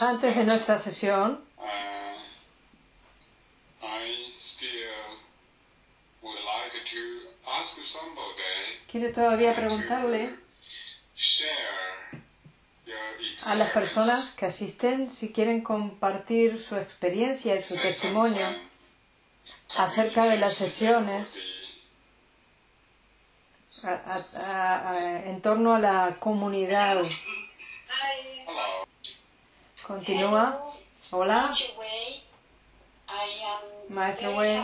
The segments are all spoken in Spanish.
Antes de nuestra sesión, uh, quiero todavía preguntarle a las personas que asisten si quieren compartir su experiencia y su testimonio acerca de las sesiones body. a- a- a- a- en torno a la comunidad. Continúa. Hola, Maestro Wei.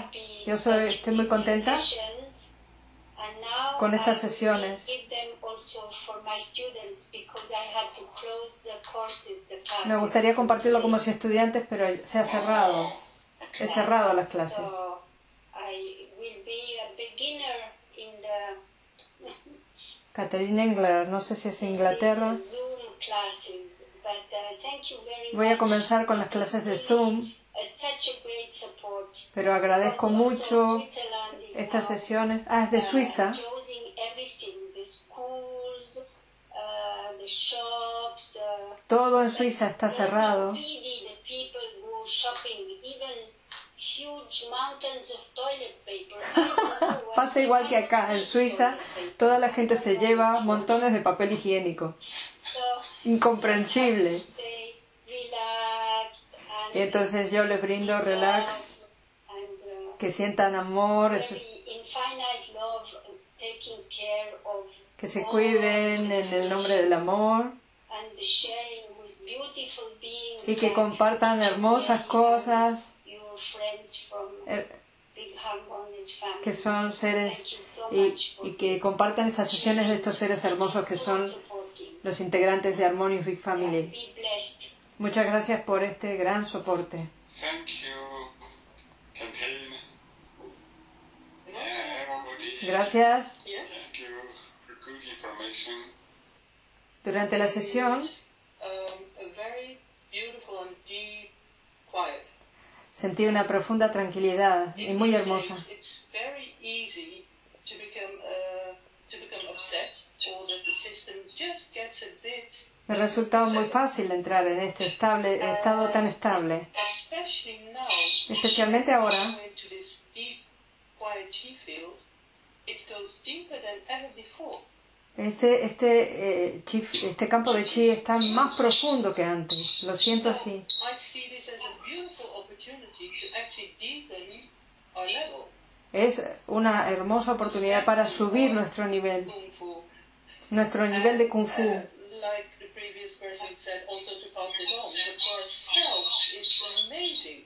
Yo soy- estoy muy contenta con estas sesiones. Me gustaría compartirlo como si estudiantes, pero se ha cerrado. He cerrado las clases. So I will be a beginner in the Catherine Engler, no sé si es Inglaterra. Voy a comenzar con las clases de Zoom, pero agradezco mucho estas sesiones. Ah, es de Suiza. Todo en Suiza está cerrado. Pasa igual que acá, en Suiza, toda la gente se lleva montones de papel higiénico. Incomprensible. Y entonces yo les brindo relax, que sientan amor, que se cuiden en el nombre del amor y que compartan hermosas cosas, your friends from eh, Big Harmonious Family. Que son seres Thank you so y, y que compartan estas sesiones de estos seres hermosos que So son los integrantes de Harmonious Big Family. Muchas gracias por este gran soporte. Gracias. Durante la sesión um, sentí una profunda tranquilidad y muy hermosa. Me resultaba muy fácil entrar en este estable, estado tan estable, especialmente ahora. Este, este, eh, chi- este campo de chi está más profundo que antes. Lo siento así. Es una hermosa oportunidad para subir nuestro nivel. Nuestro nivel de kung fu. Like the previous person said, also to pass it on. But for ourselves, it's amazing.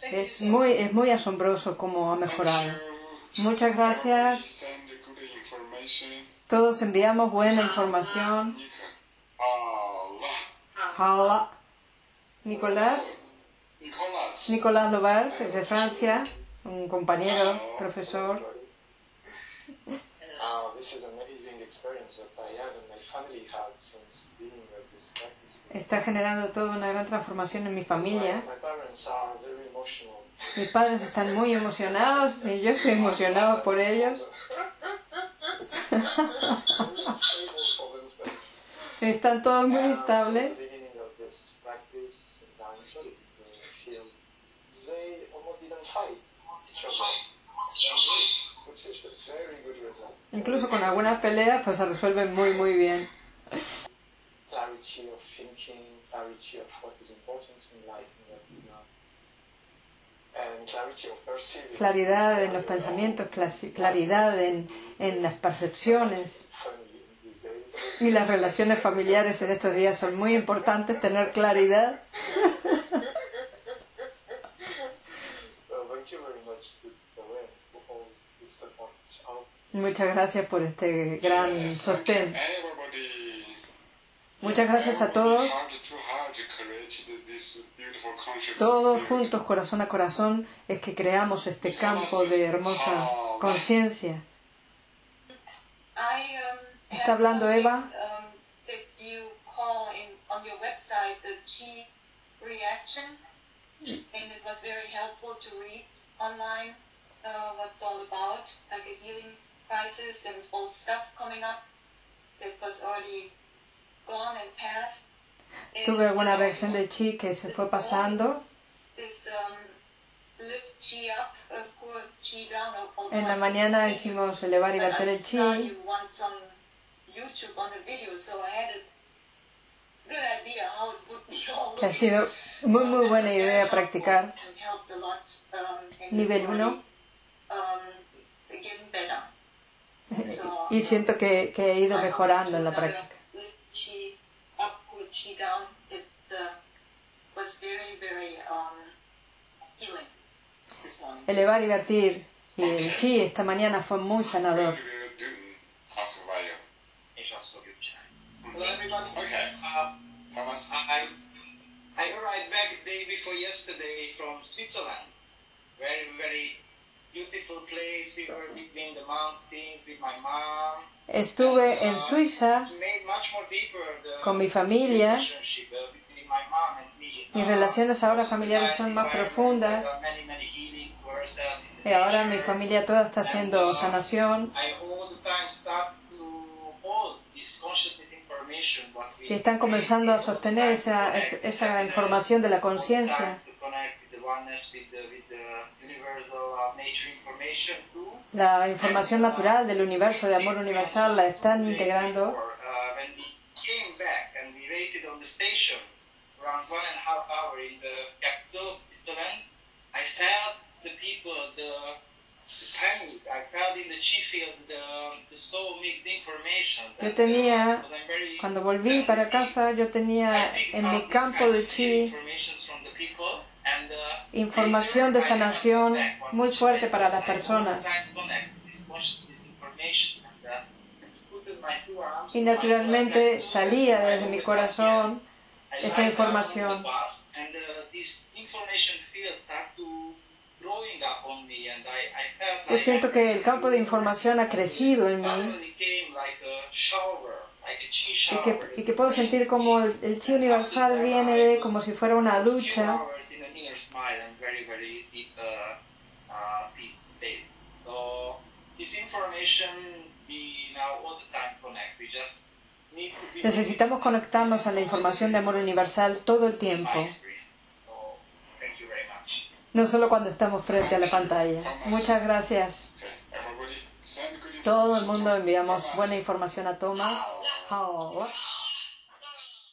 Thank you Es muy, es muy asombroso cómo ha mejorado. Muchas gracias. Todos enviamos buena información. Hola. Nicolás. Nicolás Lobert, de Francia, un compañero, profesor. Uh, this is an amazing experience that I have and my family had since being with this practice. Está generando toda una gran transformación en mi familia. My, my parents are very emotional. Mis padres están muy emocionados y yo estoy emocionado por ellos. Están todos muy estables. Since the beginning of this practice, in the Angeles field, they almost didn't fight each other, which is a very good result. Incluso con algunas peleas pues se resuelven muy muy bien. Clarity of thinking, clarity of what is important in life and what is not. And clarity of perceiving. Claridad en los pensamientos, claridad en, en las percepciones. Y las relaciones familiares en estos días son muy importantes, tener claridad. Muchas gracias por este gran sostén. Muchas gracias a todos. Todos juntos, corazón a corazón, es que creamos este campo de hermosa conciencia. I um, Está hablando Eva. That you call in on your website the Qi reaction, and it was uh, crisis old stuff coming up that was already gone and passed. Tuve alguna reacción de chi que se fue pasando. Um, on- En la mañana hicimos elevar y verter el chi. que ha sido muy muy buena idea practicar um, nivel it's 1 already, um, getting better. So, y siento que, que he ido mejorando en la práctica. Elevar y vertir y el chi esta mañana fue muy sanador. I arrived back the day before yesterday from Switzerland. Very, very Estuve en Suiza con mi familia. uh. Mis relaciones ahora familiares son más profundas y ahora mi familia toda está haciendo sanación what we y están comenzando a sostener esa, es- esa información de la conciencia. La información natural del universo, de amor universal, la están integrando. Yo tenía, cuando volví para casa, yo tenía en mi campo de chi información de sanación muy fuerte para las personas. Y naturalmente salía desde mi corazón esa información. Yo siento que el campo de información ha crecido en mí y que, y que puedo sentir como el, el chi universal viene de como si fuera una ducha Necesitamos conectarnos a la información de amor universal todo el tiempo, no solo cuando estamos frente a la pantalla. Muchas gracias. Todo el mundo enviamos buena información a Thomas.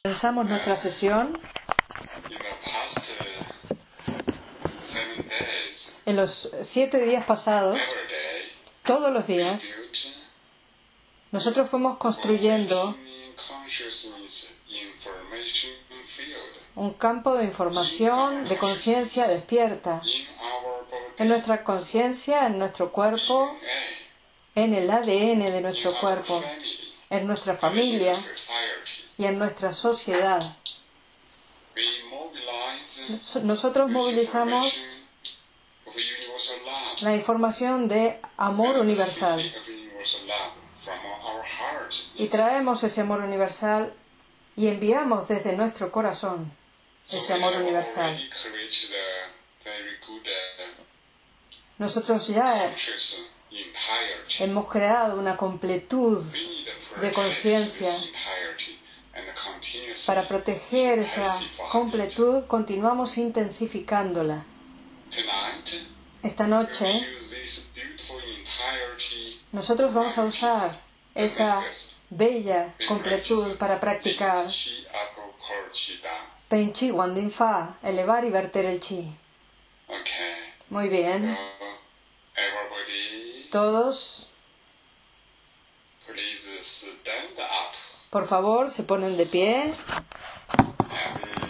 Comenzamos nuestra sesión. En los siete días pasados, todos los días, nosotros fuimos construyendo un campo de información, de conciencia despierta, en nuestra conciencia, en nuestro cuerpo, en el ADN de nuestro cuerpo, en nuestra familia y en nuestra sociedad. Nosotros movilizamos la información de amor universal of universal love from our heart. Y traemos ese amor universal y enviamos desde nuestro corazón ese amor universal. Nosotros ya hemos creado una completud de conciencia. para proteger esa completud. Continuamos intensificándola. Esta noche nosotros vamos a usar esa bella completud para practicar. Pen Chi Wan Din Fa, elevar y verter el chi. Muy bien. Todos, up. por favor, se ponen de pie. Uh, uh.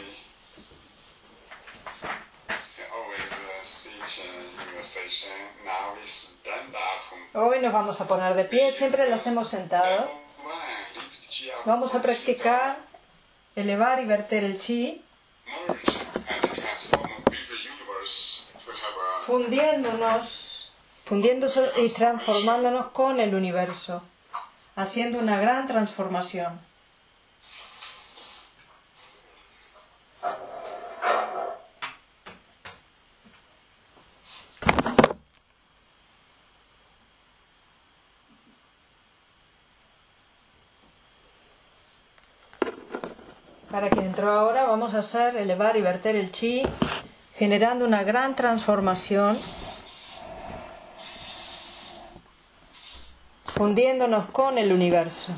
Hoy nos vamos a poner de pie, siempre lo hacemos sentados. Vamos a practicar elevar y verter el chi, fundiéndonos, fundiéndose y transformándonos con el universo, haciendo una gran transformación. Entró ahora, vamos a hacer elevar y verter el chi, generando una gran transformación, fundiéndonos con el universo.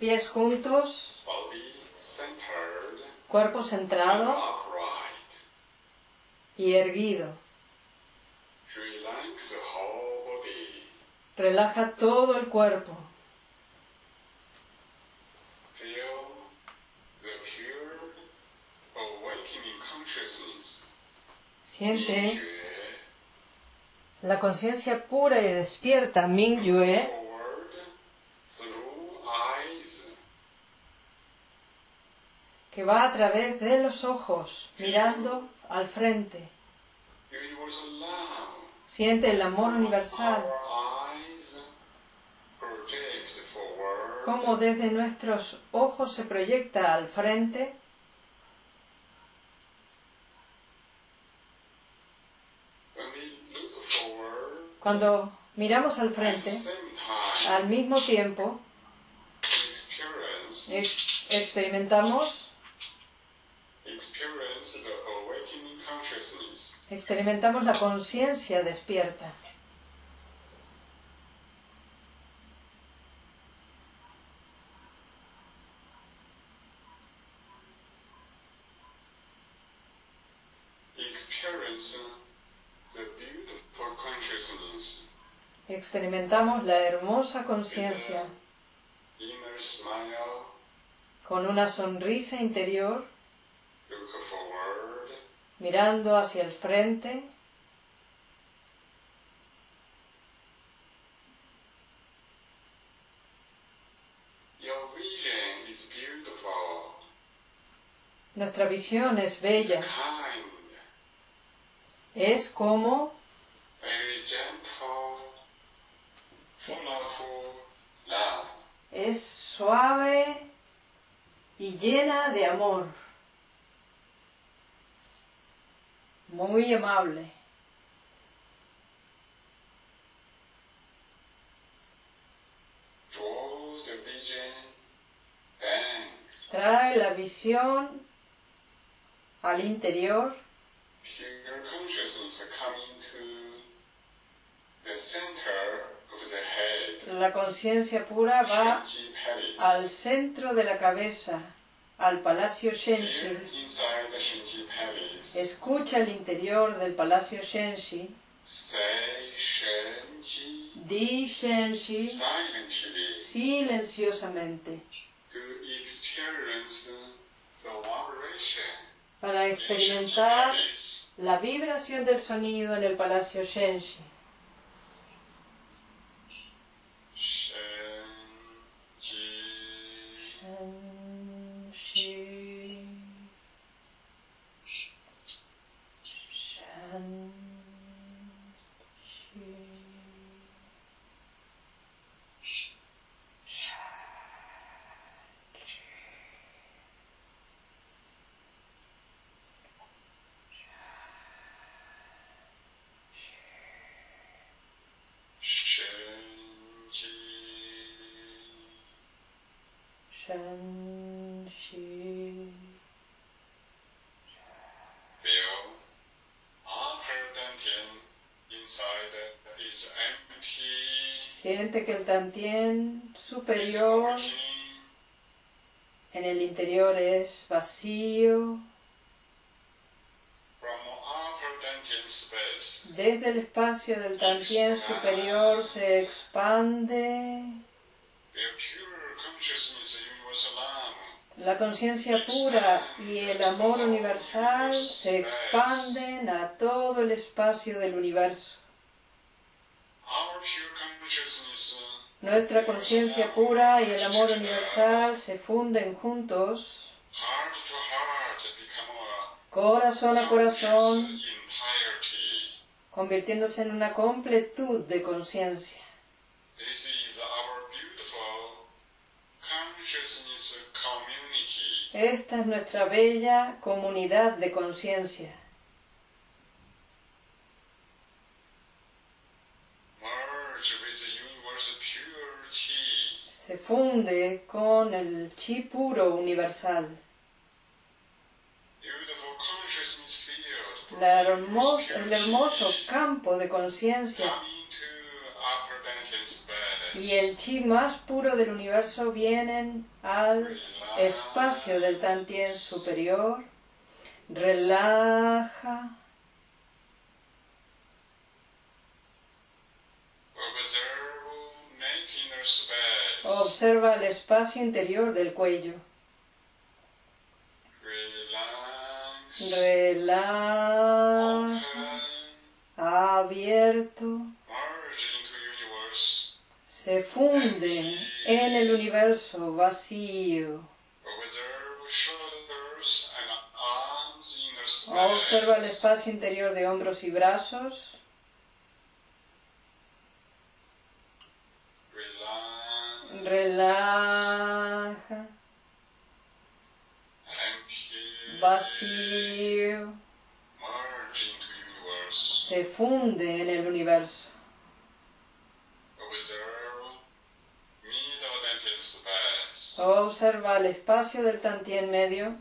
Pies juntos, cuerpo centrado y erguido. Relaja todo el cuerpo. Siente Yue, la conciencia pura y despierta, Mingyue, forward que va a través de los ojos, mirando al frente. Siente el amor universal, cómo desde nuestros ojos se proyecta al frente, cuando miramos al frente, al mismo tiempo experimentamos, experimentamos la conciencia despierta. Experimentamos la hermosa conciencia con una sonrisa interior. Mirando hacia el frente, Your vision is beautiful. nuestra visión es bella, es como Very gentle. Full of love. es suave y llena de amor, muy amable. Trae la visión al interior, la conciencia pura va al centro de la cabeza, al palacio Shenshi. Escucha el interior del palacio Shenshi. Di Shenshi silenciosamente para experimentar la vibración del sonido en el palacio Shenshi. Que el tantien superior en el interior es vacío. Desde el espacio del tantien superior se expande la conciencia pura y el amor universal se expanden a todo el espacio del universo. Nuestra conciencia pura y el amor universal se funden juntos, corazón a corazón, convirtiéndose en una completud de conciencia. Esta es nuestra bella comunidad de conciencia. Merge with the universal pure chi. Se funde con el chi puro universal. La el hermoso campo de conciencia y el chi más puro del universo vienen al espacio del Tantien superior. Relaja, Observe. Observa el espacio interior del cuello. Relaja, abierto, se funde en el universo vacío. Observa el espacio interior de hombros y brazos. Relax. Relaja, vacío, se funde en el universo. Observa. El espacio del Tantien medio.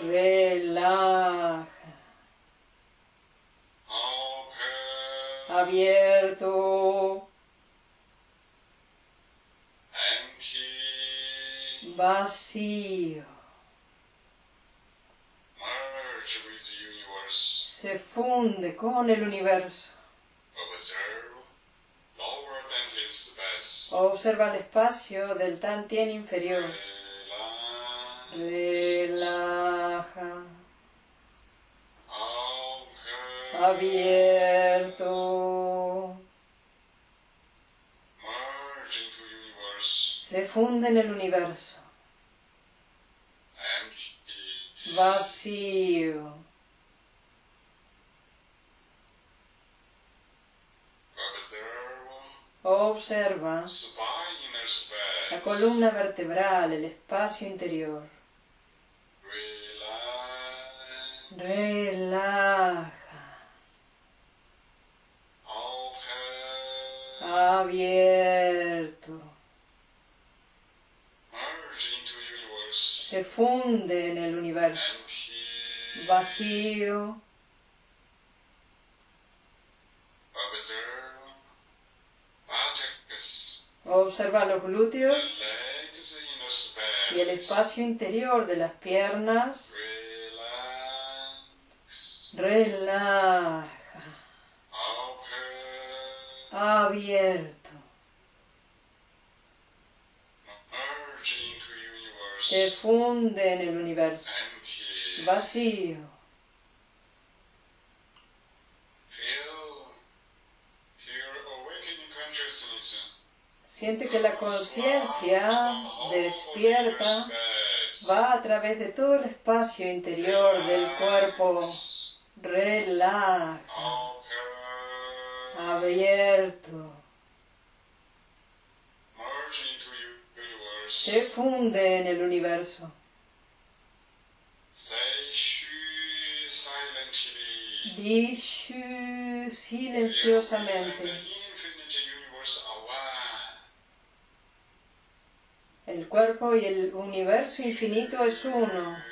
Relax. Relaja, abierto, vacío, Merge with the universe. se funde con el universo. Observe lower dental space. Observa el espacio del Tantien inferior. Relaja, abierto, se funde en el universo. Vacío, observa la columna vertebral, el espacio interior. Relaja, abierto, se funde en el universo. Vacío, observa los glúteos y el espacio interior de las piernas. Relaja, abierto, se funde en el universo. Vacío, siente que la conciencia despierta va a través de todo el espacio interior del cuerpo. Relaja, abierto, se funde en el universo. Dishu silenciosamente. El cuerpo y el universo infinito es uno.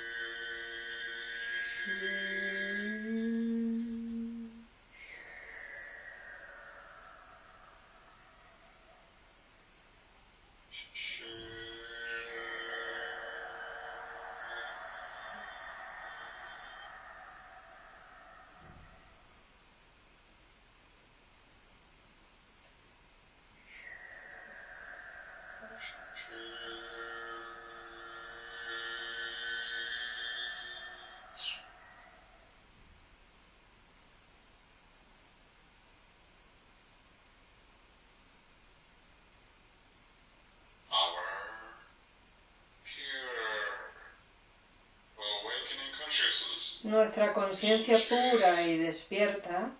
Nuestra conciencia pura y despierta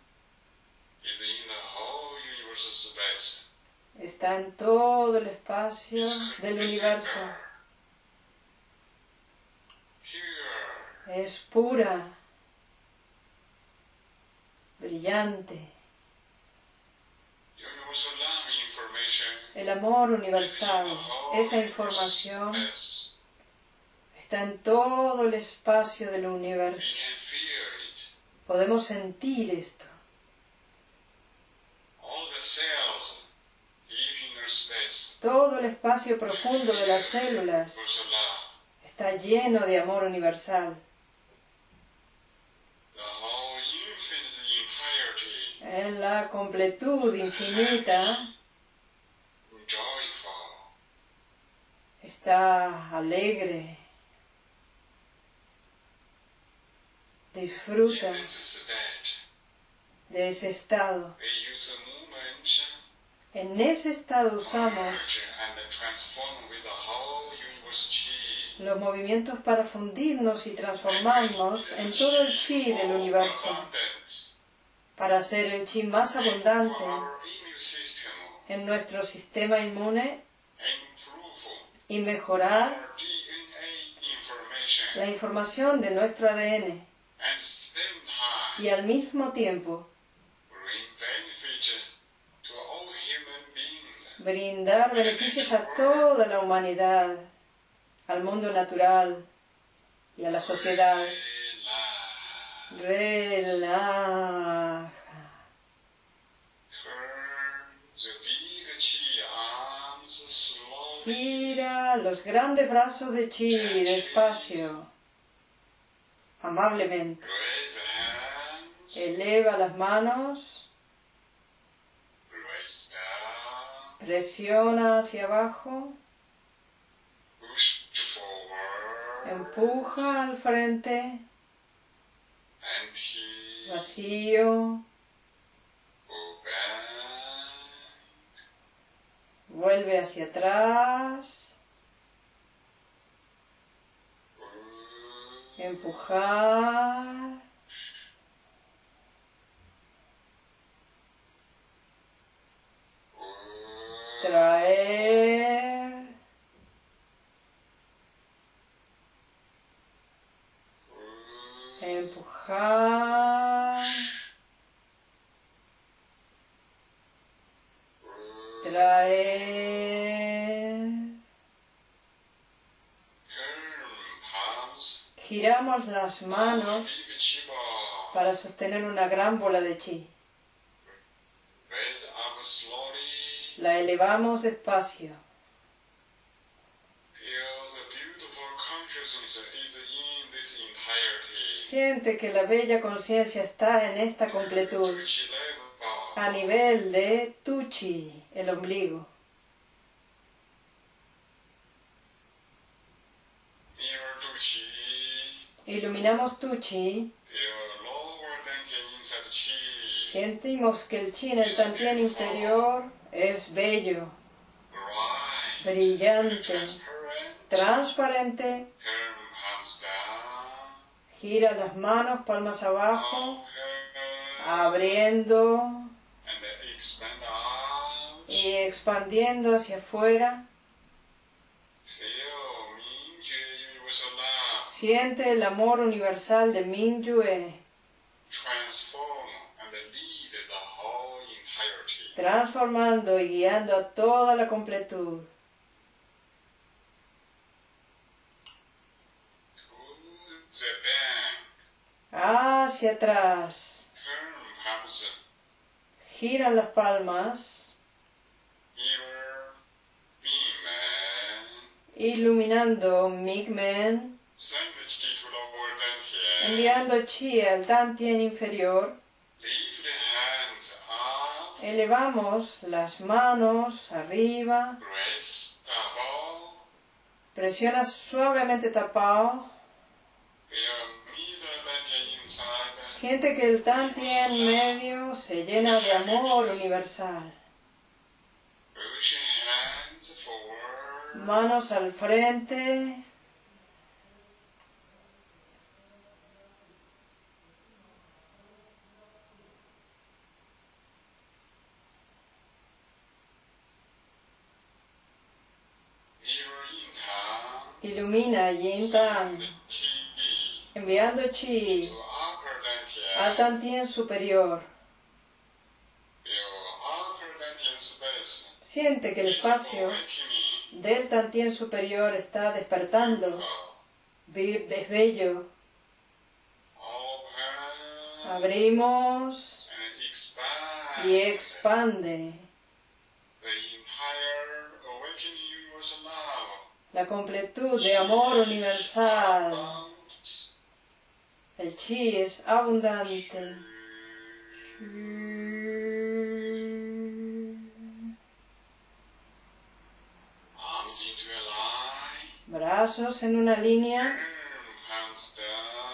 está en todo el espacio del universo. Es pura, brillante. El amor universal, esa información. Está en todo el espacio del universo. Podemos sentir esto. Todo el espacio profundo de las células está lleno de amor universal. En la completud infinita está alegre. Disfruta de ese estado. En ese estado usamos los movimientos para fundirnos y transformarnos en todo el chi del universo, para hacer el chi más abundante en nuestro sistema inmune y mejorar la información de nuestro ADN Y al mismo tiempo brindar beneficios a toda la humanidad, al mundo natural y a la sociedad. Relaja. Gira los grandes brazos de chi despacio, amablemente. Eleva las manos, presiona hacia abajo, empuja al frente, vacío, vuelve hacia atrás, empujar, traer, empujar, traer. Palms. Giramos las manos para sostener una gran bola de chi. La elevamos despacio. Siente que la bella conciencia está en esta completud, a nivel de tu chi, el ombligo. Iluminamos tu chi, sentimos que el chi en el tantien inferior es bello, brillante, Transparent. transparente. Gira las manos, palmas abajo, abriendo y expandiendo hacia afuera. Siente el amor universal de Mingyue, entirety. transformando y guiando a toda la completud. Hacia atrás. Giran las palmas, iluminando Migmen, Enviando chi al inferior. The hands up. Elevamos las manos arriba, presiona suavemente tapao. Siente que el Tantien medio se llena de amor universal. Manos al frente, Tan, chi enviando chi dantian, Tantien superior. Siente que el espacio del Tantien superior está despertando. Es bello. Abrimos y expande. La completud de amor universal. El chi es abundante. Brazos en una línea,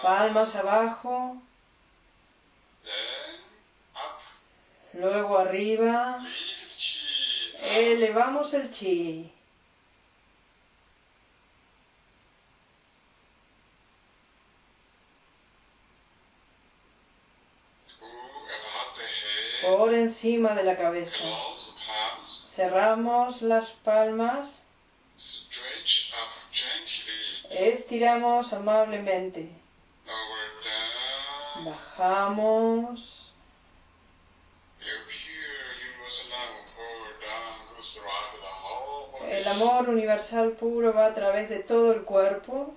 palmas abajo, luego arriba. Elevamos el chi. Por encima de la cabeza. Cerramos las palmas, estiramos amablemente, bajamos, el amor universal puro va a través de todo el cuerpo,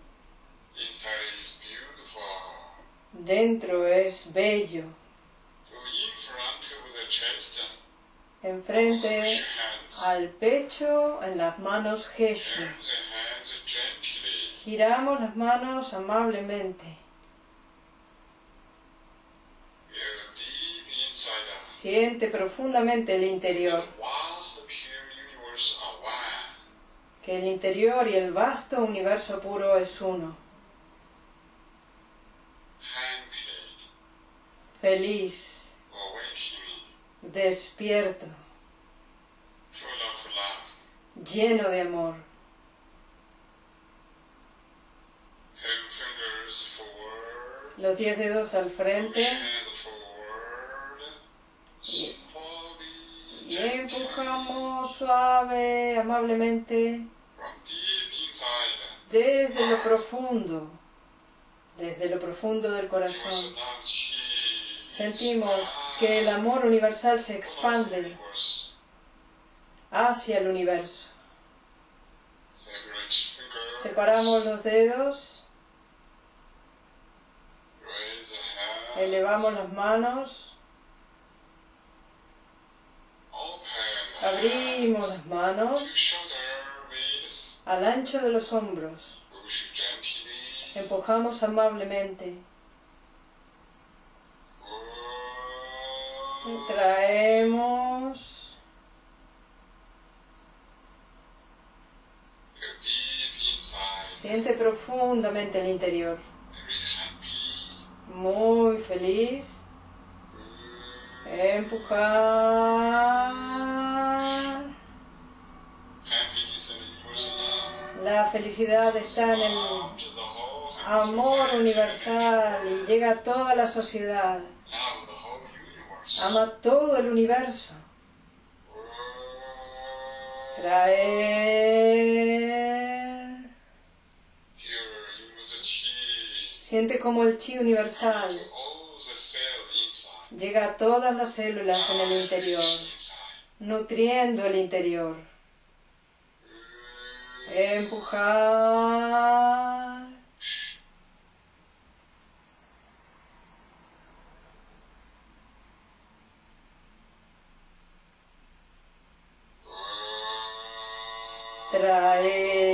dentro es bello, enfrente al pecho, en las manos gently. Giramos las manos amablemente. Siente profundamente el interior, que el interior y el vasto universo puro es uno. Feliz. Despierto, lleno de amor. Ten fingers forward. Los diez dedos al frente. Y empujamos suave, amablemente, desde lo profundo, desde lo profundo del corazón. Sentimos que el amor universal se expande hacia el universo. Separamos los dedos, elevamos las manos, abrimos las manos al ancho de los hombros, empujamos amablemente, traemos, siente profundamente el interior, muy feliz, empujar, la felicidad está en el amor universal y llega a toda la sociedad, Love the whole universe. Ama todo el universo. Traer. Siente como el chi universal llega a todas las células en el interior, nutriendo el interior. Empujar. Traer.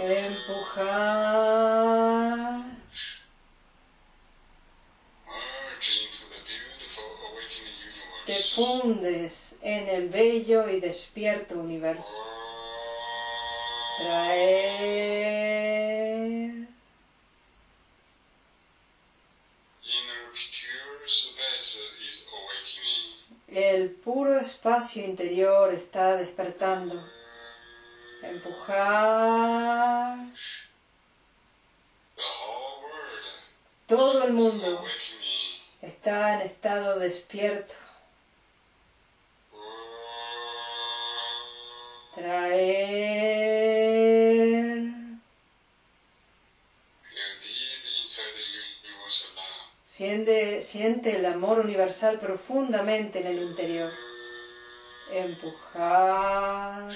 Empujar. Te fundes en el bello y despierto universo. Traer. El puro espacio interior está despertando. Empujar. Todo el mundo está en estado despierto. Traer Feel deep inside the universal love. Siente, siente el amor universal profundamente en el interior. Empujar.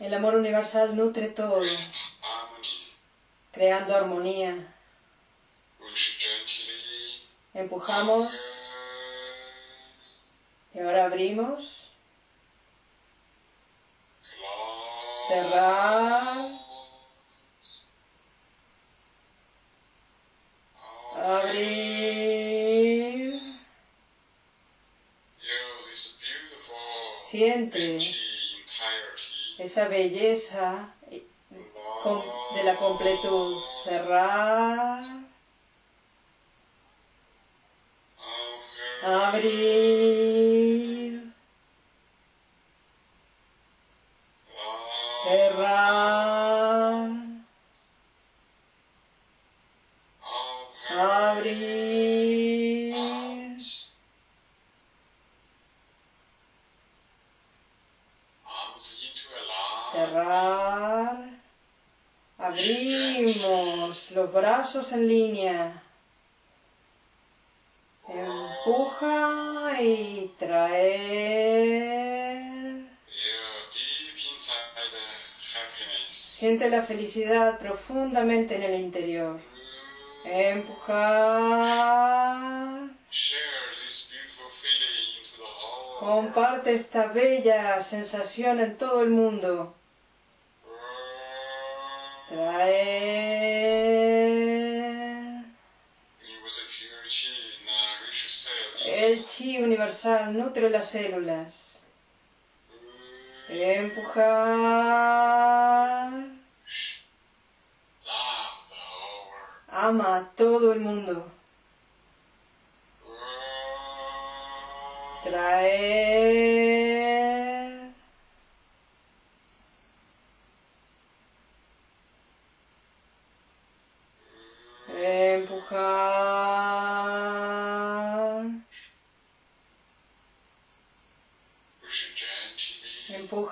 El amor universal nutre todo, creando armonía. Empujamos y ahora abrimos. Cerrar. Abrir. Siente esa belleza de la completud. Cerrar. Abrir. Cerrar. Brazos en línea. Empuja y traer. Siente la felicidad profundamente en el interior. Empujar. Comparte esta bella sensación en todo el mundo. Traer. El chi universal nutre las células. Empujar. Ama a todo el mundo. Traer. Empujar.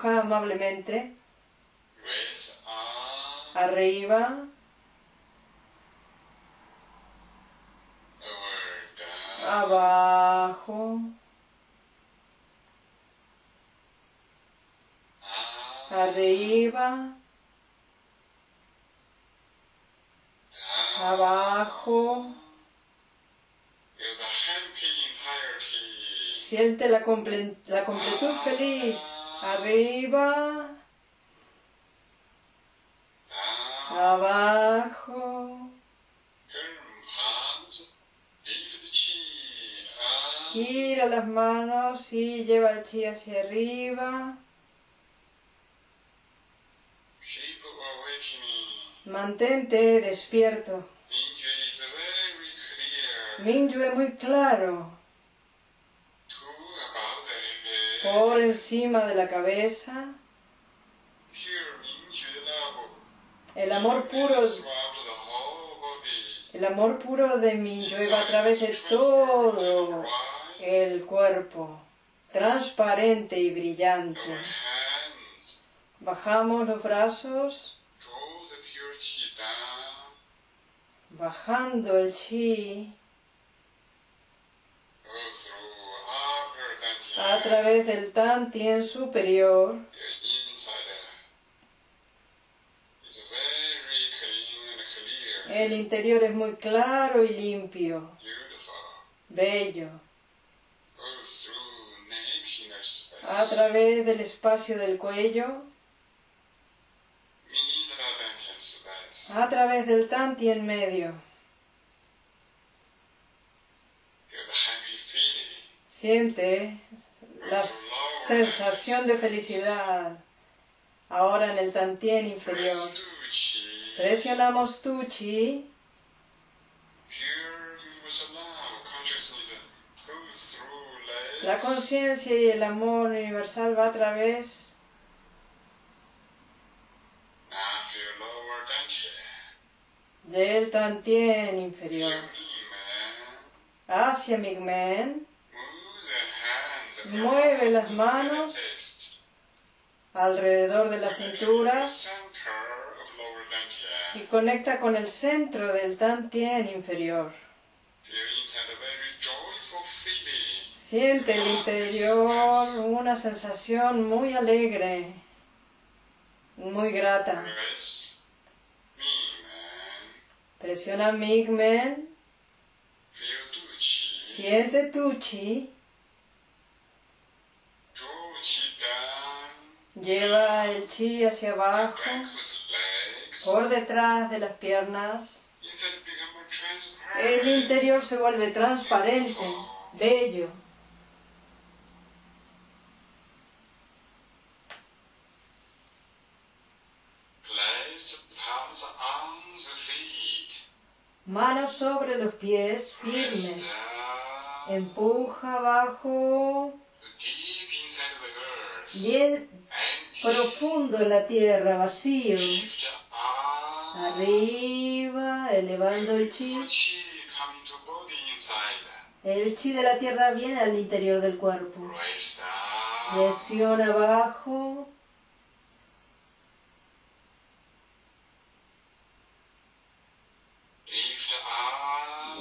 Amablemente. Arriba. Abajo. Arriba. Abajo. Siente la, comple- la completud feliz. Arriba. Abajo. Gira las manos y lleva el chi hacia arriba. Mantente despierto. Minju es muy claro. Por encima de la cabeza. El amor puro, el amor puro de Mingyue va a través de todo el cuerpo, transparente y brillante. Bajamos los brazos, bajando el chi a través del tan tien superior. El interior es muy claro y limpio, bello. A través del espacio del cuello, a través del tanti en medio. Siente la sensación de felicidad ahora en el tantien inferior. Presionamos tu chi. La conciencia y el amor universal va a través del Tantien inferior hacia Migmen, Mueve las manos. alrededor de la The cintura center of lower dantian. y conecta con el centro del Tantien inferior. Siente el interior una sensación muy alegre, muy grata. Presiona Migmen, siente tu chi, lleva el chi hacia abajo, por detrás de las piernas. El interior se vuelve transparente, bello. Manos sobre los pies, firmes. Empuja abajo, bien profundo en la tierra, vacío. Arriba, elevando el chi. El chi de la tierra viene al interior del cuerpo. Presiona abajo.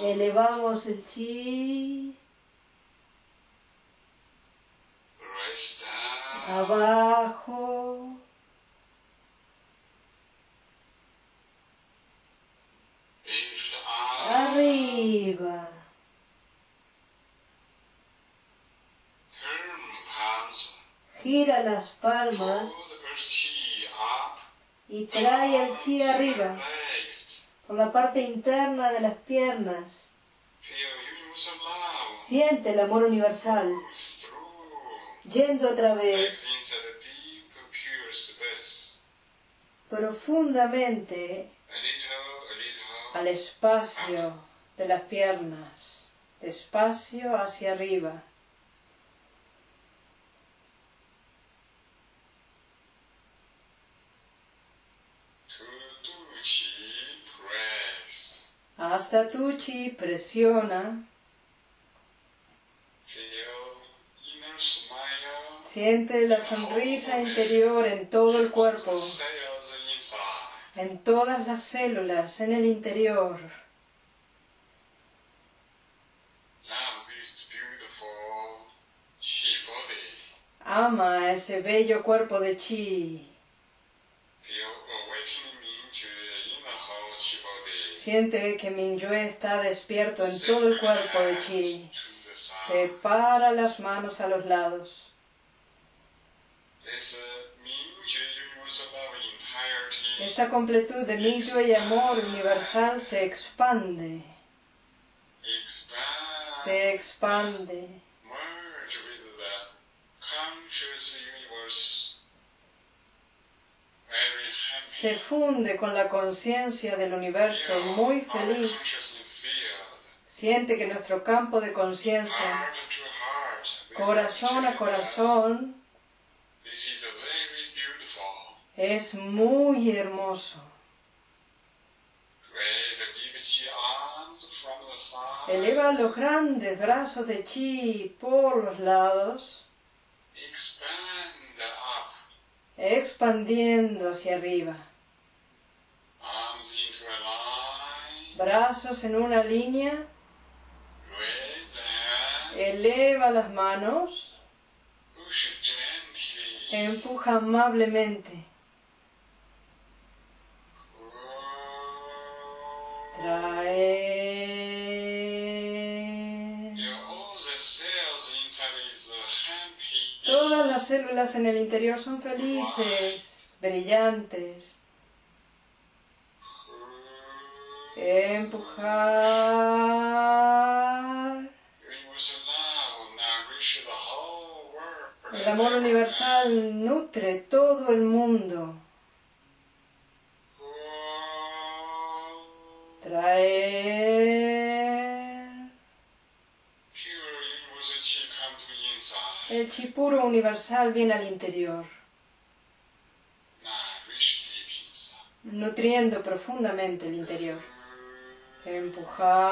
Elevamos el chi. Abajo. Arriba. Gira las palmas y trae el chi arriba por la parte interna de las piernas. Siente el amor universal. Yendo a través profundamente al espacio de las piernas, despacio hacia arriba. Hasta tu chi presiona, siente la sonrisa interior en todo el cuerpo, en todas las células, en el interior. Ama ese bello cuerpo de chi. Siente que Minyue está despierto en todo el cuerpo de chi. Separa las manos a los lados. This uh, means universal love entirety. Esta completud de Minyue y amor universal se expande, Expand. se expande, se funde con la conciencia del universo muy feliz. Siente que nuestro campo de conciencia, corazón a corazón, This is a very beautiful. es muy hermoso. Eleva los grandes brazos de chi por los lados, expandiendo hacia arriba. Brazos en una línea, eleva las manos. Empuja amablemente. Trae. Todas las células en el interior son felices, brillantes. Empujar. Universal love nourish the whole world. El amor universal nutre todo el mundo. Traer. El chi puro universal viene al interior. Nutriendo profundamente el interior. Empujar.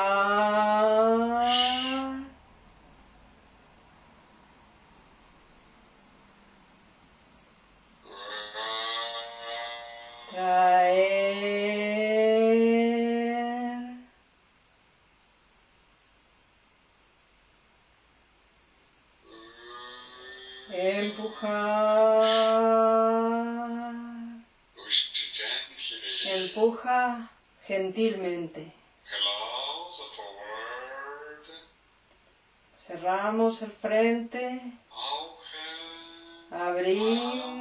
Traer. Empujar. Empuja gentilmente. Cerramos el frente. Abrimos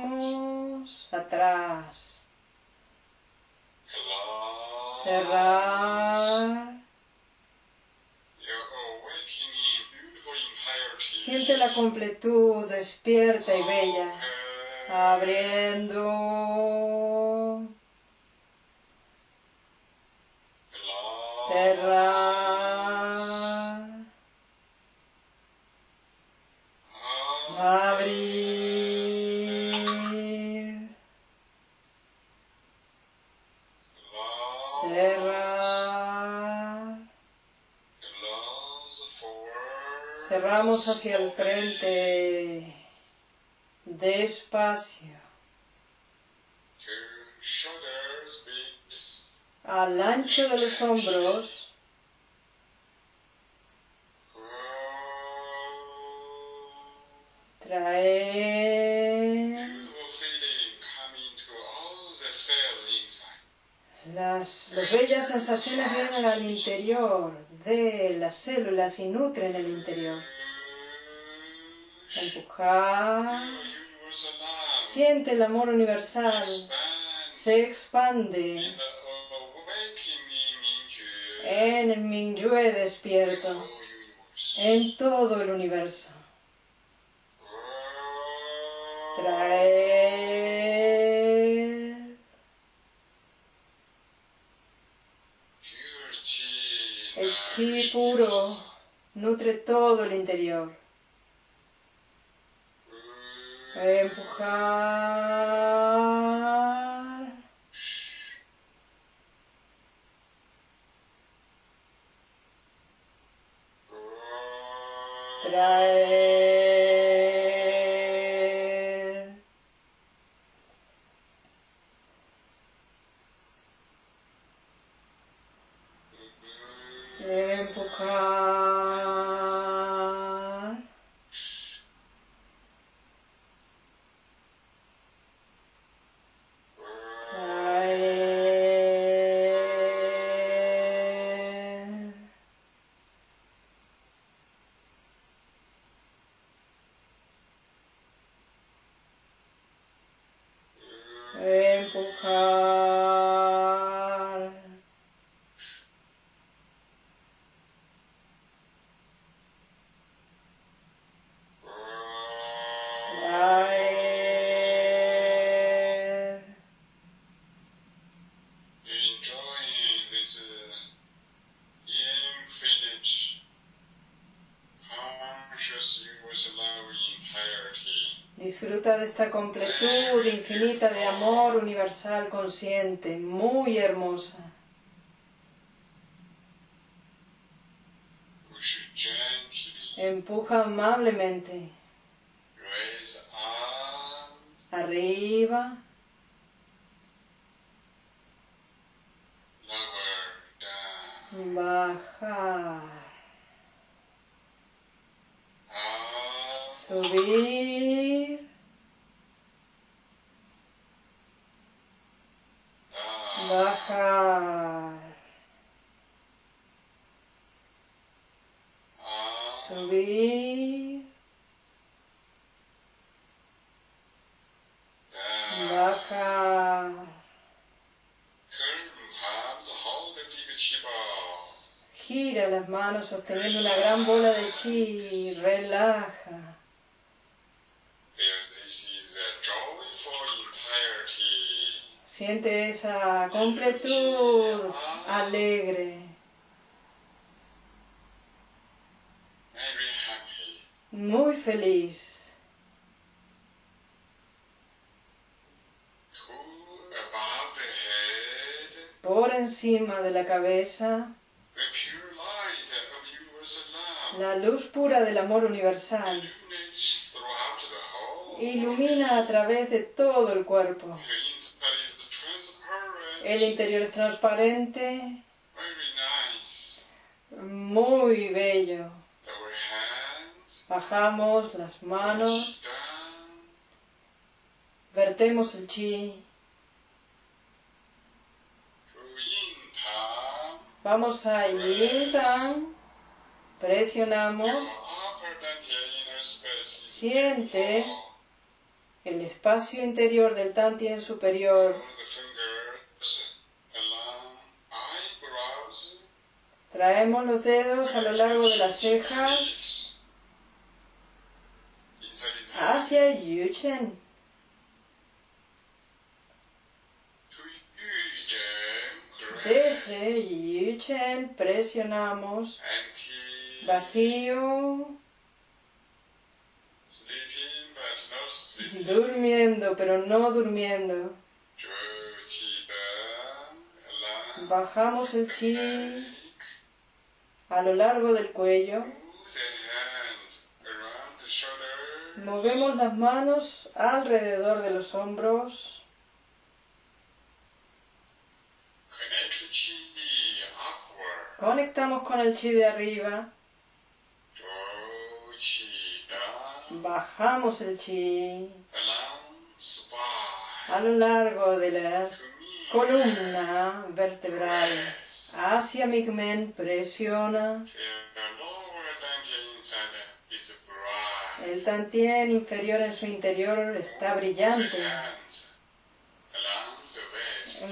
atrás. Siente la completud despierta y bella. Abriendo. Cerramos hacia el frente. Despacio. Al ancho de los hombros. Traer las, las bellas sensaciones vienen al interior de las células y nutren el interior. Empujar. Siente el amor universal. Se expande en el Mingyue despierto. En todo el universo. Traer. El chi puro nutre todo el interior. Empujar. Traer. Empujar. De esta completud infinita de amor universal consciente, muy hermosa. Empuja amablemente Las manos sosteniendo una gran bola de chi, relaja. Siente esa completud alegre, muy feliz. Por encima de la cabeza the pure light of universal love la luz pura del amor universal ilumina a través de todo el cuerpo. El interior es transparente, muy bello. Bajamos las manos, vertemos el chi, vamos a yin tan, presionamos, Siente el espacio interior del tantien superior. Traemos los dedos a lo largo de las cejas hacia Yuchen. Desde Yuchen presionamos vacío, durmiendo pero no durmiendo. Bajamos el chi a lo largo del cuello. Movemos las manos alrededor de los hombros. Conectamos con el chi de arriba. Bajamos el chi a lo largo de la columna vertebral. Hacia Migmen presiona. El tantien inferior en su interior está brillante.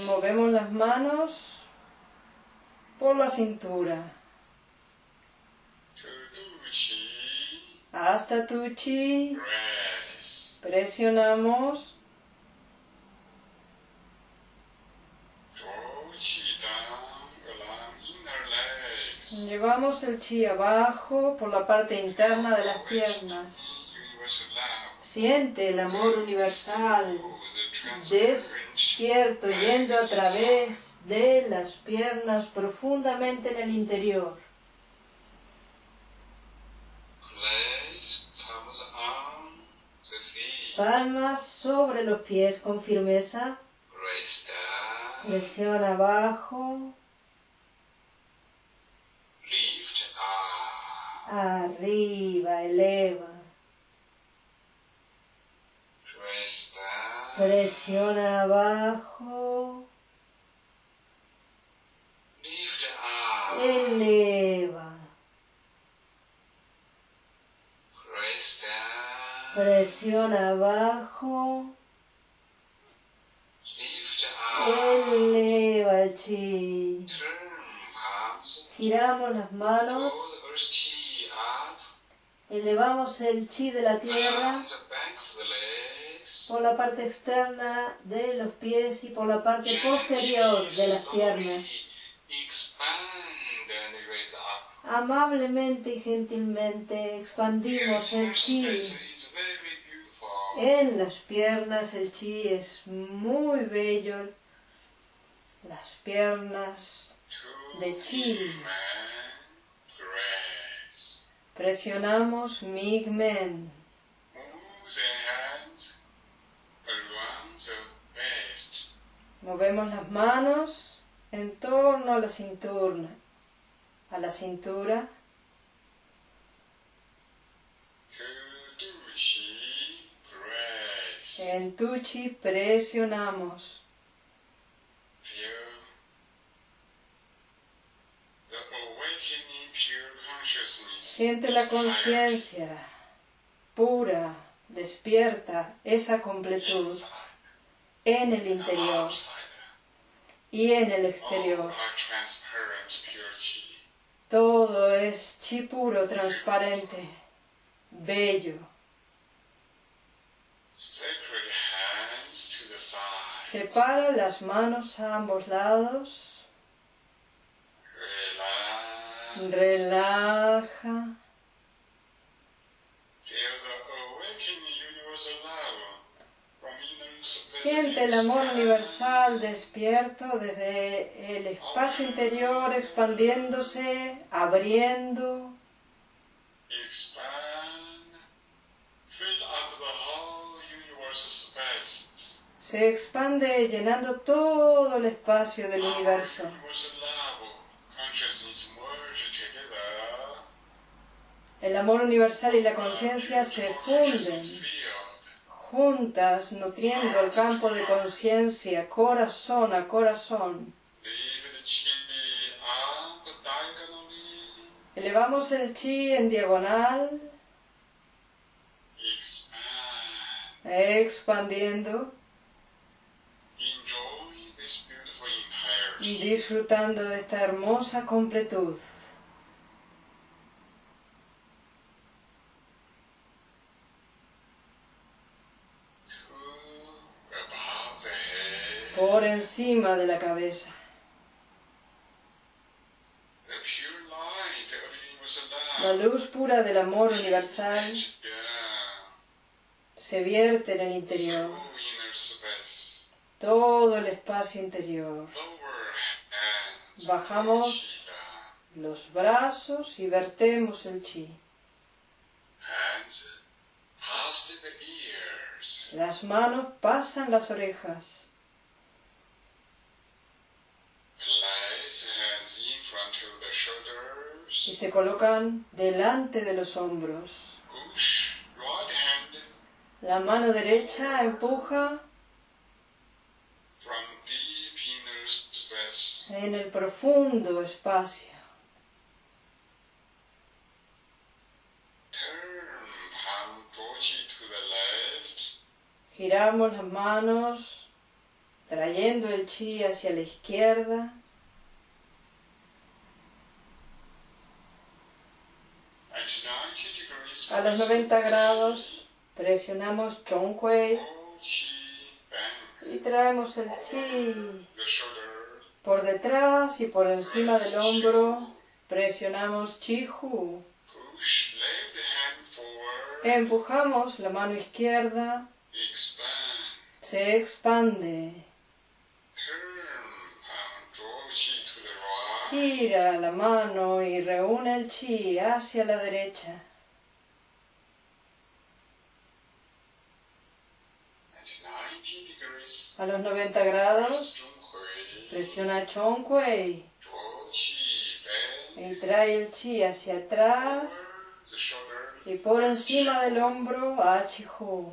Movemos las manos por la cintura hasta tu chi. Presionamos. Llevamos el chi abajo por la parte interna de las piernas. Siente el amor universal despierto yendo a través de las piernas profundamente en el interior. Palmas sobre los pies con firmeza. Down. Presión abajo, Lift up. arriba, eleva. Press down. Presiona abajo, Lift up. eleva. Down. Presiona abajo, eleva el chi. Giramos las manos, elevamos el chi de la tierra por la parte externa de los pies y por la parte posterior de las piernas. Amablemente y gentilmente expandimos el chi. En las piernas el chi es muy bello. Las piernas de chi. Presionamos Migmen. Movemos las manos en torno a la. A la cintura. En tu chi presionamos. Siente la conciencia pura, despierta, esa completud en el interior y en el exterior. Todo es chi puro, transparente, bello. Separa las manos a ambos lados. Relaja. Siente el amor universal despierto desde el espacio interior expandiéndose, abriendo, expand, fill up the whole universal space. Se expande llenando todo el espacio del universo. Merge together. El amor universal y la conciencia se funden juntas, nutriendo el campo de conciencia, corazón a corazón. Elevamos el chi en diagonal, Expand. expandiendo Enjoy this beautiful y entirety. Disfrutando de esta hermosa completud. Por encima de la cabeza. La luz pura del amor universal se vierte en el interior, todo el espacio interior. Bajamos. Los brazos y vertemos el chi. Las manos pasan las orejas. Y se colocan delante de los hombros. La mano derecha empuja en el profundo espacio. Giramos las manos trayendo el chi hacia la izquierda. At 90 degrees. A los 90 grados presionamos chi back. y traemos el chi. Por detrás y por encima del hombro. Presionamos Chihu. Empujamos la mano izquierda. Se expande. Gira la mano y reúne el chi hacia la derecha. At 90 degrees. A los 90 grados. Presiona back. y trae el chi hacia atrás y por encima del hombro a Chihu.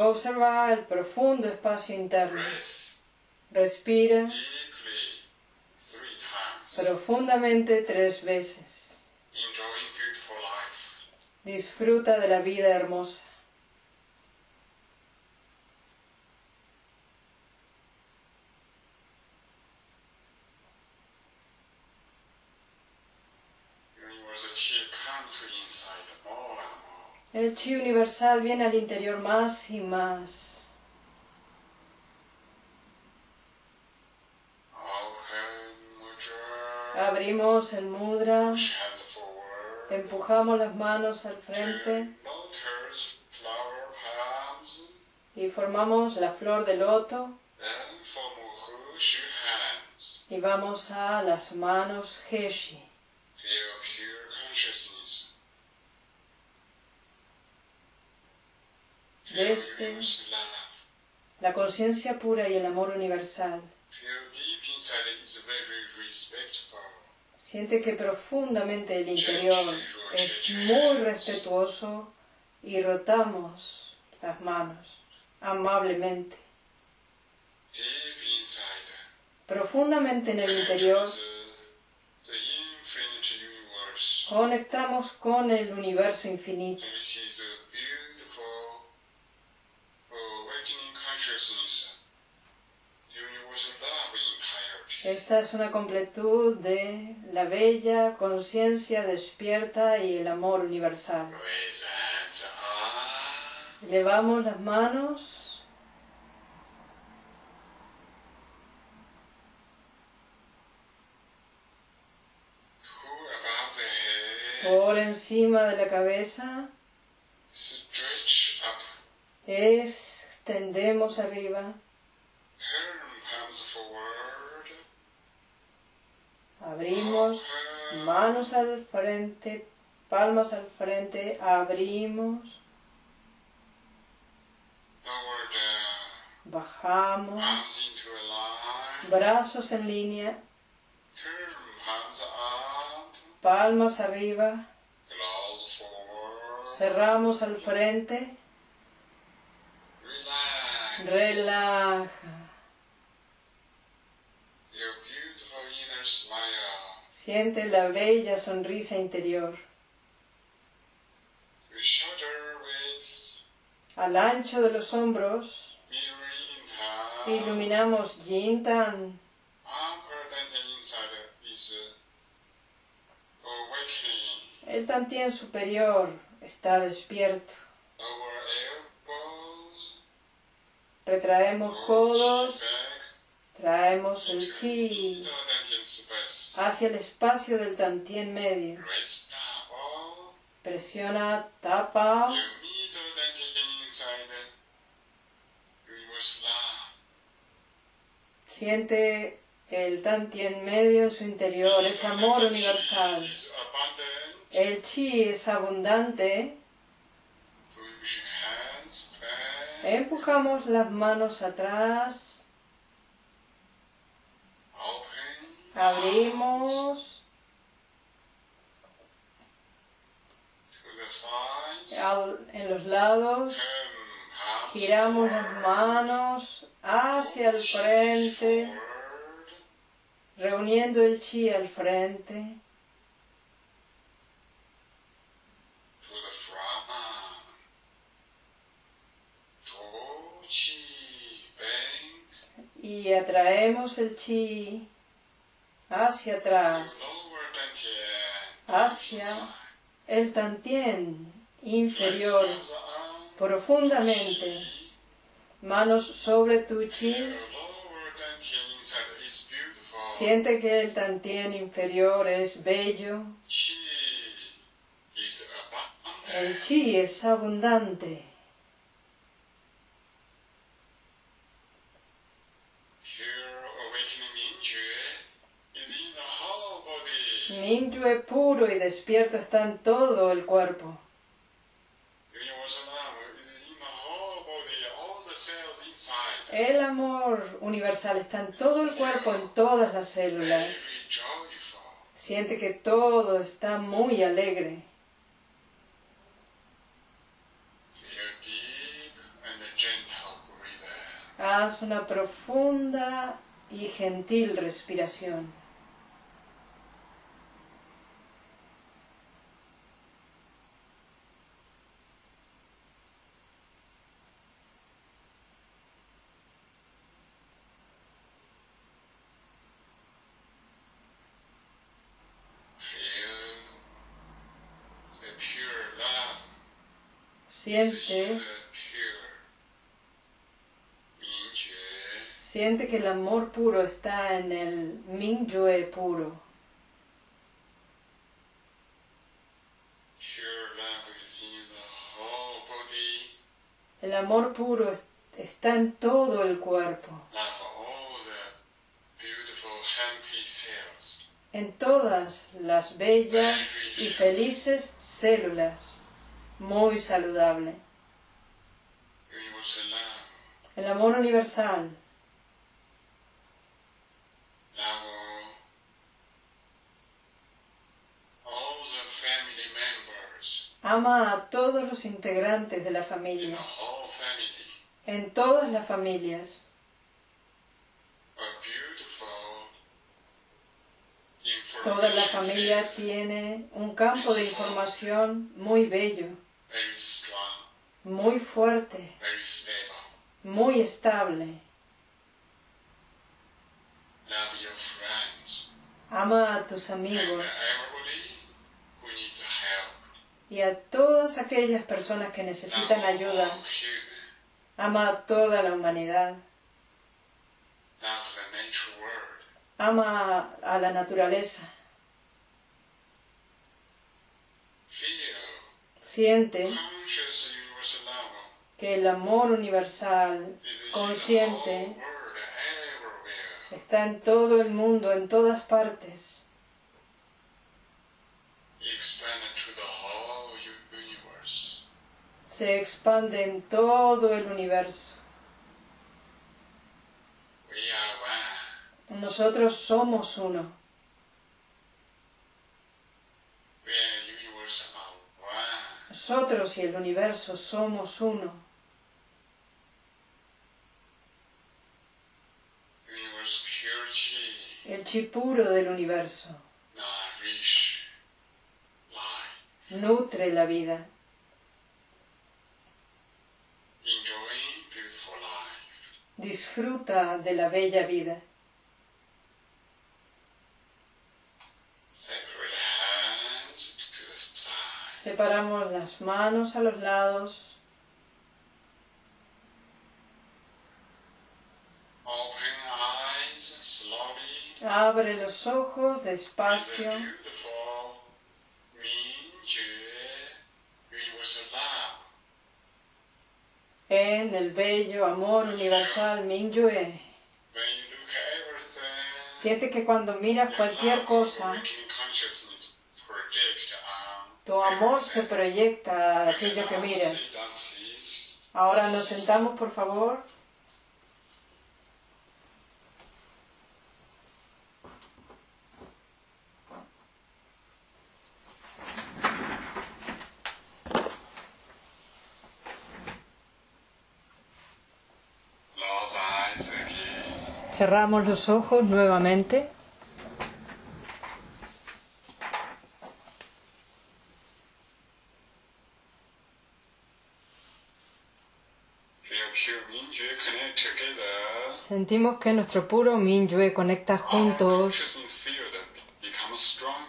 Observa el profundo espacio interno. Respira profundamente tres veces. Disfruta de la vida hermosa. El chi universal viene al interior más y más. Abrimos el mudra, empujamos las manos al frente y formamos la flor de loto y vamos a las manos Heshi. Feel pure consciousness. Feel Desde- universal love. La conciencia pura y el amor universal. Siente que profundamente el interior es muy respetuoso y rotamos las manos amablemente. Profundamente en el interior conectamos con el universo infinito. Esta es una completud de la bella conciencia despierta y el amor universal. Elevamos las manos, por encima de la cabeza, Extendemos arriba. Abrimos. Manos al frente. Palmas al frente. Abrimos. Bajamos. Brazos en línea. Palmas arriba. Cerramos al frente. Relaja. Your beautiful inner smile. Siente la bella sonrisa interior. Al ancho de los hombros. Iluminamos Yin Tan. Is uh. El Tantien superior está despierto. Retraemos codos. Traemos el chi. Hacia el espacio del Tantien medio. Presiona tapa. Siente el Tantien medio en su interior. Es amor universal. El chi es abundante. Empujamos las manos atrás. Abrimos en los lados. Giramos las manos hacia el frente, reuniendo el chi al frente. Y atraemos el chi hacia atrás, hacia el tantien inferior, profundamente. Manos sobre tu chi. Siente que el tantien inferior es bello. El chi es abundante. Here, awakening Mingjue is in the whole puro y despierto está en todo el cuerpo. El amor universal está en todo el cuerpo, en todas las células. Siente que todo está muy alegre. Haz una profunda y gentil respiración. Feel the pure love. Siente, siente que el amor puro está en el Mingyue puro. El amor puro es- está en todo el cuerpo, en todas las bellas y felices células. Muy saludable. El amor universal. Ama a todos los integrantes de la familia, en todas las familias. Toda la familia tiene un campo de información muy bello, muy fuerte, muy estable. Ama a tus amigos y a todas aquellas personas que necesitan ayuda. Ama a toda la humanidad. Ama a la naturaleza. Siente que el amor universal consciente está en todo el mundo, en todas partes. Se expande en todo el universo. Nosotros somos uno. We are universe are one. Nosotros y el universo somos uno. El chi puro del universo nutre la vida. Disfruta de la bella vida. Separamos las manos a los lados. Abre los ojos despacio. en el bello amor universal Mingyue. Everything, Siente que cuando miras cualquier cosa, tu amor se proyecta a aquello que miras. Ahora nos sentamos, por favor. Cerramos los ojos nuevamente. Sentimos que nuestro puro Mingyue conecta Our juntos.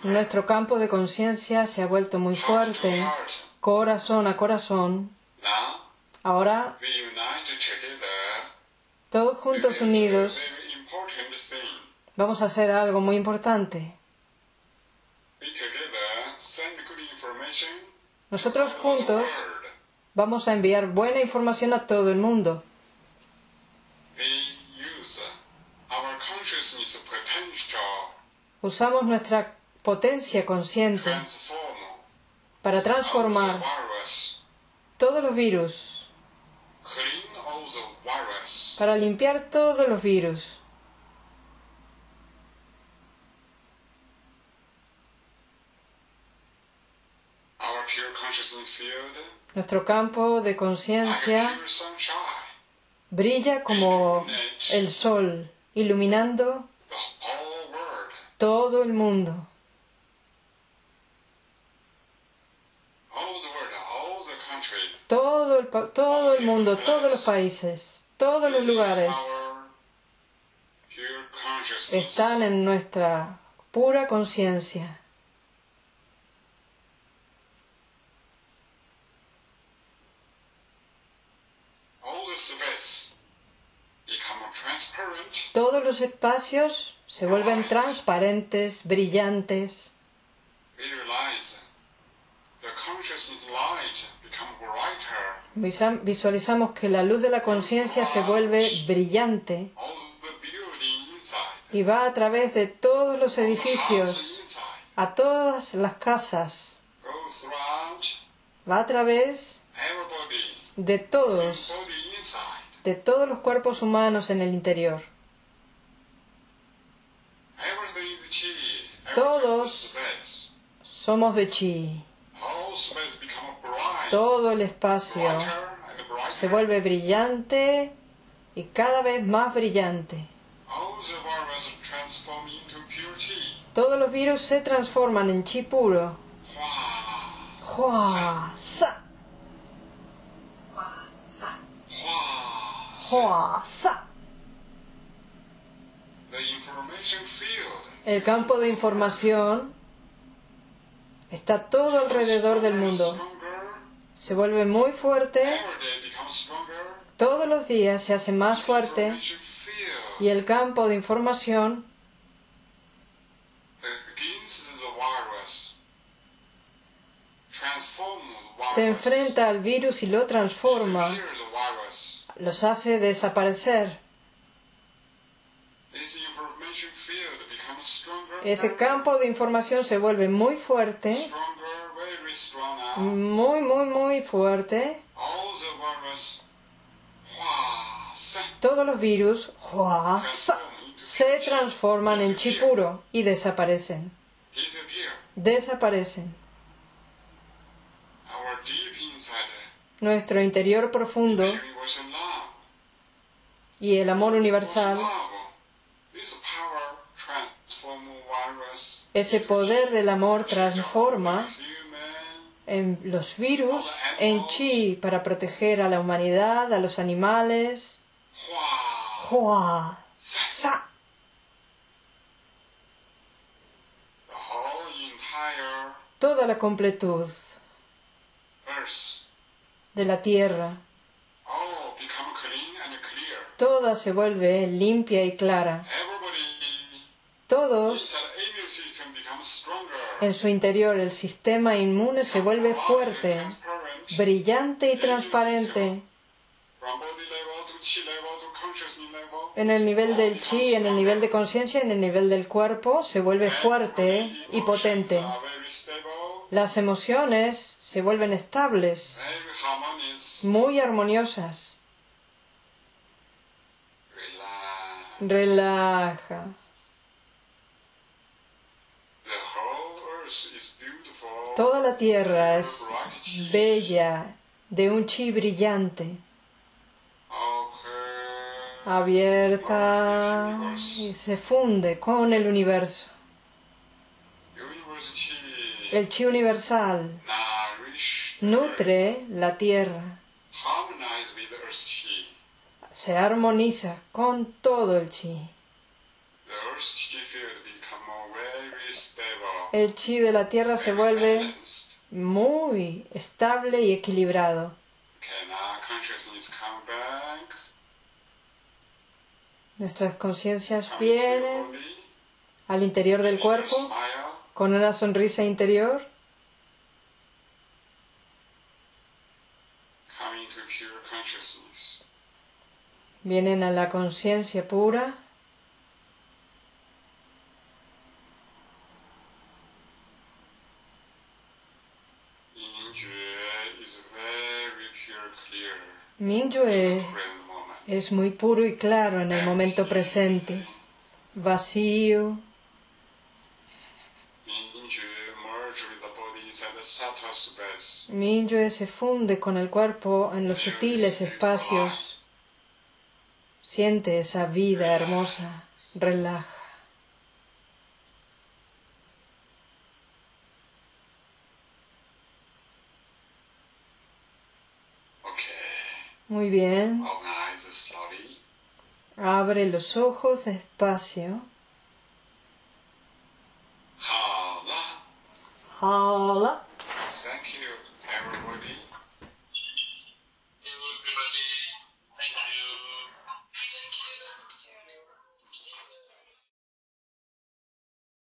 Nuestro campo de conciencia se ha vuelto muy fuerte, corazón a corazón. Ahora, todos juntos unidos, vamos a hacer algo muy importante. Nosotros juntos vamos a enviar buena información a todo el mundo. Usamos nuestra potencia consciente para transformar todos los virus, para limpiar todos los virus. Nuestro campo de conciencia brilla como el sol, iluminando todo el mundo. Todo el, todo el mundo, todos los países, todos los lugares están en nuestra pura conciencia. Todos los espacios se vuelven transparentes, brillantes. Visualizamos que la luz de la conciencia se vuelve brillante y va a través de todos los edificios, a todas las casas, va a través de todos, de todos los cuerpos humanos en el interior. Everything is chi. Everything Todos. Somos de chi. Todo el espacio se vuelve brillante y cada vez más brillante. Todos los virus se transforman en chi puro. Hua. Sa, hua, sa. El campo de información está todo alrededor del mundo. Se vuelve muy fuerte, todos los días se hace más fuerte y el campo de información se enfrenta al virus y lo transforma, los hace desaparecer. Ese campo de información se vuelve muy fuerte, muy, muy, muy fuerte. Todos los virus se transforman en chi puro y desaparecen. Desaparecen. Nuestro interior profundo y el amor universal, Love. This power transform virus. Ese poder del amor transforma en los virus en chi para proteger a la humanidad, a los animales. Hua, sa- Toda la completud de la tierra, toda se vuelve limpia y clara. Todos en su interior el sistema inmune se vuelve fuerte, brillante y transparente. En el nivel del chi, en el nivel de conciencia, en el nivel del cuerpo, se vuelve fuerte y potente. Las emociones se vuelven estables, muy armoniosas. Relaja. The whole earth is beautiful. Toda la tierra es bella, de un chi brillante, abierta y se funde con el universo. El chi universal nutre la tierra, se armoniza con todo el chi. El chi de la tierra se vuelve muy estable y equilibrado. Nuestras conciencias vienen al interior del cuerpo con una sonrisa interior, vienen a la conciencia pura, Yinjue is very pure, clear. Mingyue es muy puro y claro en el momento presente, vacío. Mingyue se funde con el cuerpo en los sutiles espacios. Siente esa vida hermosa, relaja. Muy bien, abre los ojos despacio. Hala.